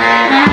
Música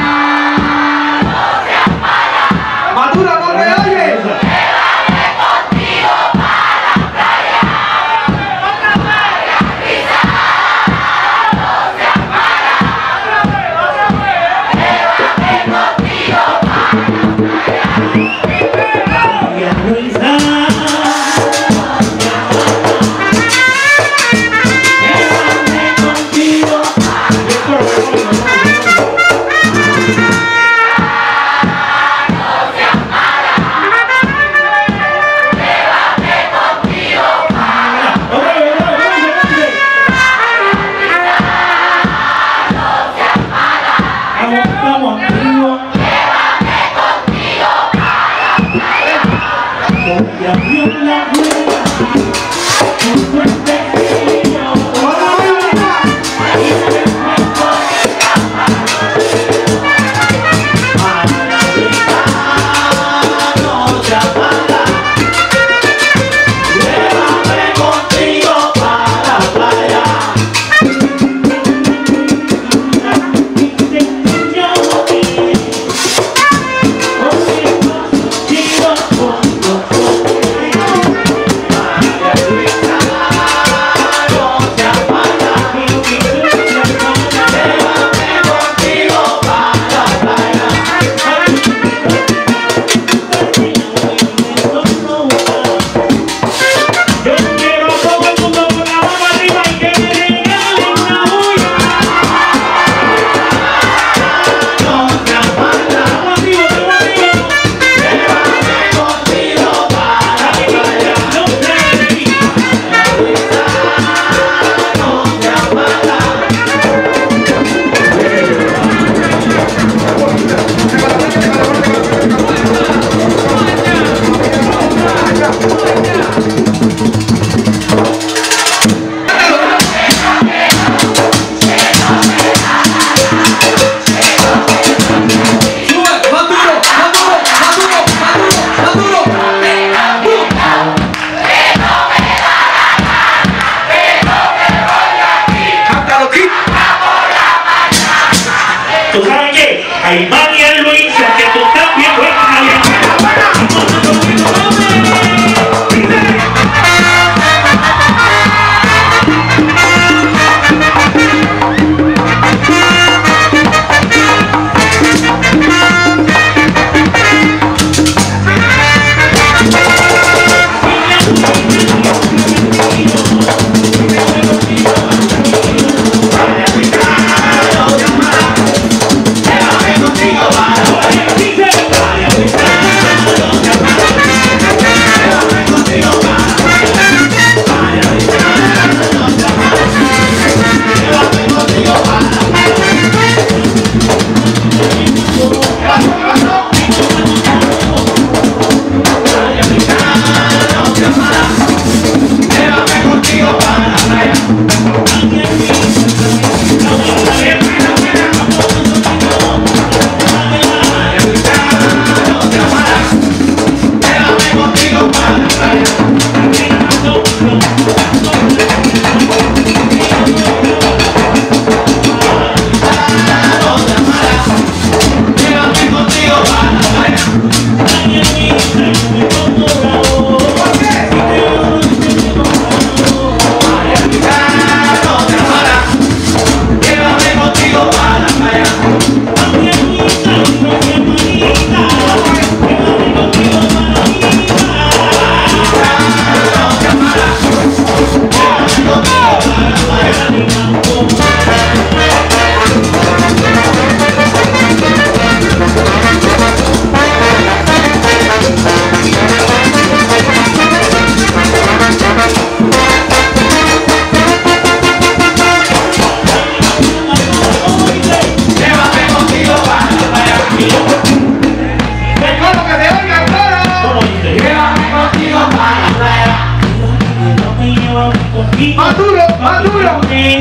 Maduro, Maduro.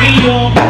Y yo